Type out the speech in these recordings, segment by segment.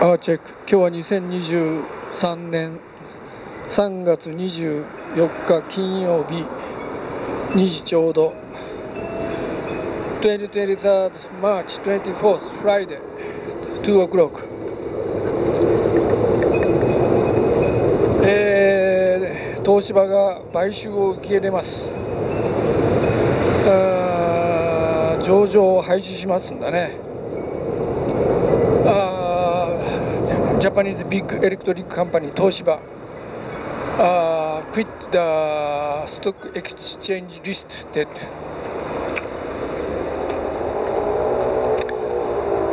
アーチェック。今日は2023年3月24日金曜日2時ちょうど。2023 March 24th Friday 2 o'clock えー、東芝が買収を受け入れます。あ上場を廃止しますんだね。Japanese big electric company 東芝あー quit the stock exchange listed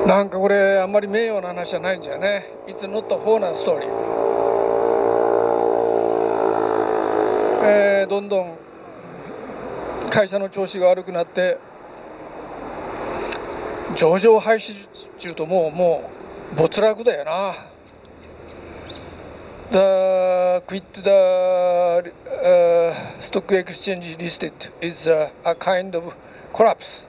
なんかこれあんまり名誉な話じゃないんじゃね It's not a for a story. えーどんどん会社の調子が悪くなって上場廃止中ともうもう没落だよな The quit the、uh, stock exchange listed is a, a kind of collapse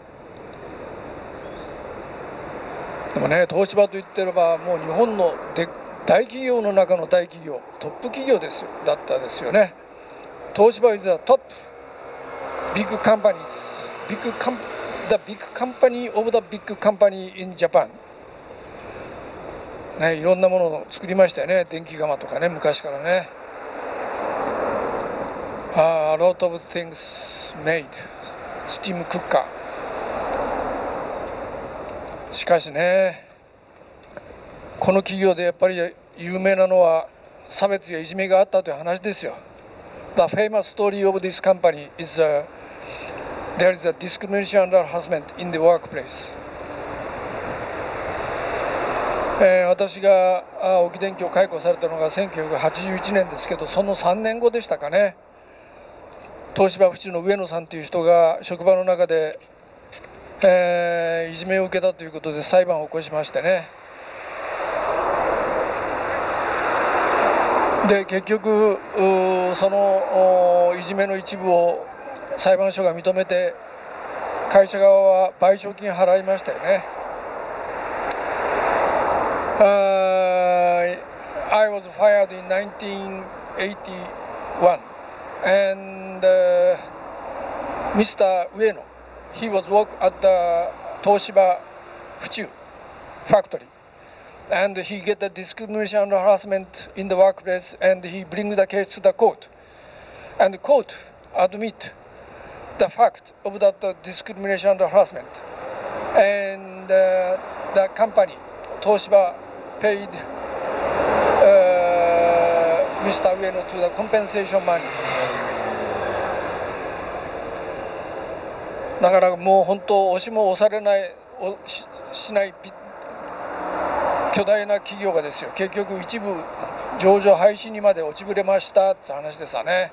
でもね東芝といってればもう日本ので大企業の中の大企業トップ企業ですよだったですよね東芝 is a top big companies big com the big company of the big company in Japan ねいろんなものを作りましたよね電気釜とかね昔からね uh, a lot of things made スチームクッカーしかしねこの企業でやっぱり有名なのは差別やいじめがあったという話ですよ The famous story of this company is、uh, there is a discrimination and harassment in the workplace えー私があ沖電機を解雇されたのが1981年ですけどその3年後でしたかね東芝府知の上野さんという人が職場の中で、えーいじめを受けたということで裁判を起こしましてねで結局そのいじめの一部を裁判所が認めて会社側は賠償金払いましたよね。Uh, I was fired in 1981 and uh, Mr. Ueno, he was work at the Toshiba Fuchu factory and he get the discrimination and harassment in the workplace and he bring the case to the court and the court admit the fact of that uh, discrimination and harassment and uh, the company Toshiba paid uh, Mr. Ueno to the compensation だからもう本当、押しも押されない、し,しない巨大な企業がですよ、結局、一部上場廃止にまで落ちぶれました。って話ですさね、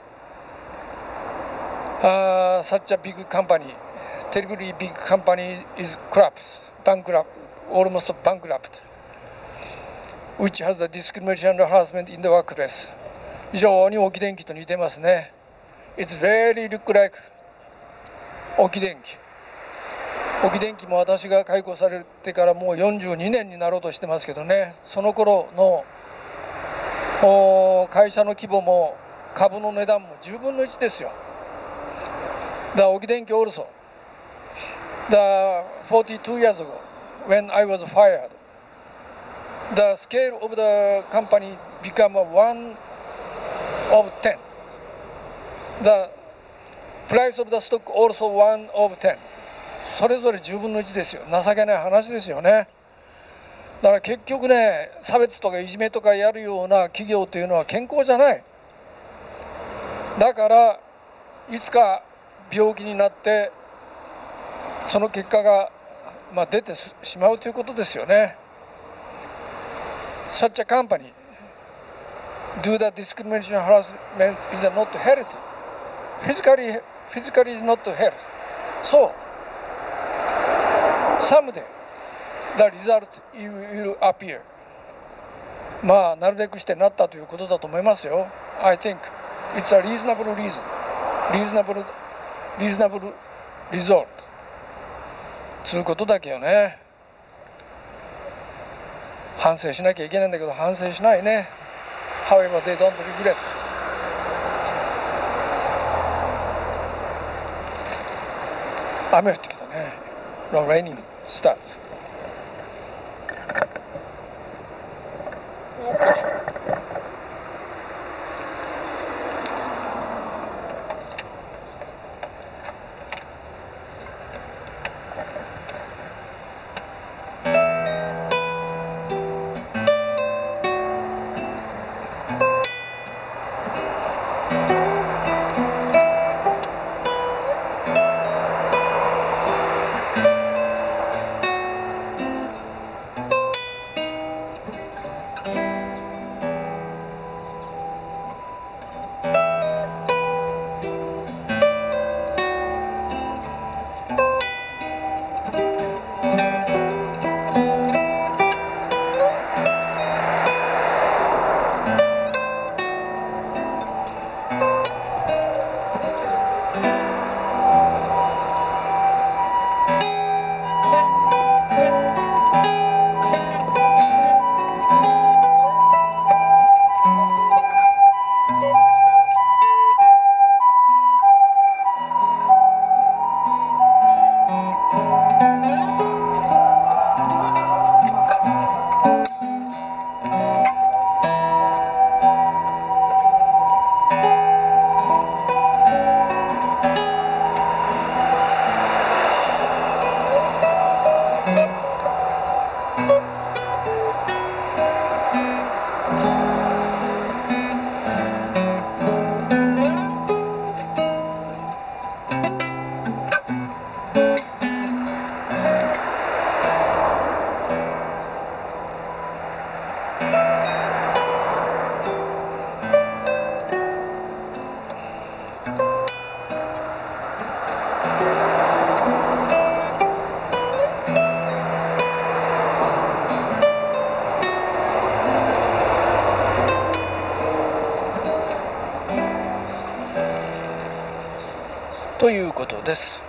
あ such a big company、terribly big company、is collapse、bankrupt、almost bankrupt。Which has the discrimination and harassment in the workplace. 非常に沖電機と似てますね。It's very look like 沖電機。沖電機も私が解雇されてからもう42年になろうとしてますけどね、その頃の会社の規模も株の値段も10分の1ですよ。the Okidenki also. The 42 years ago, when I was fired, the scale of the company became one of ten. The price of the stock also one of ten. それぞれ10分の1ですよ。情けない話ですよね。だから結局ね、差別とかいじめとかやるような企業というのは健康じゃない。だからいつか病気になってその結果が、まあ、出てしまうということですよね。Such a company do the discrimination harassment is not healthy. Physically, physically is not healthy. So, someday the result will appear. まあ、なるべくしてなったということだと思いますよ。I think it's a reasonable reason. Reasonable リーズナブルリゾルトつうことだけよね反省しなきゃいけないんだけど反省しないね However they don't regret ね。ロンレーニングスタート。ということです。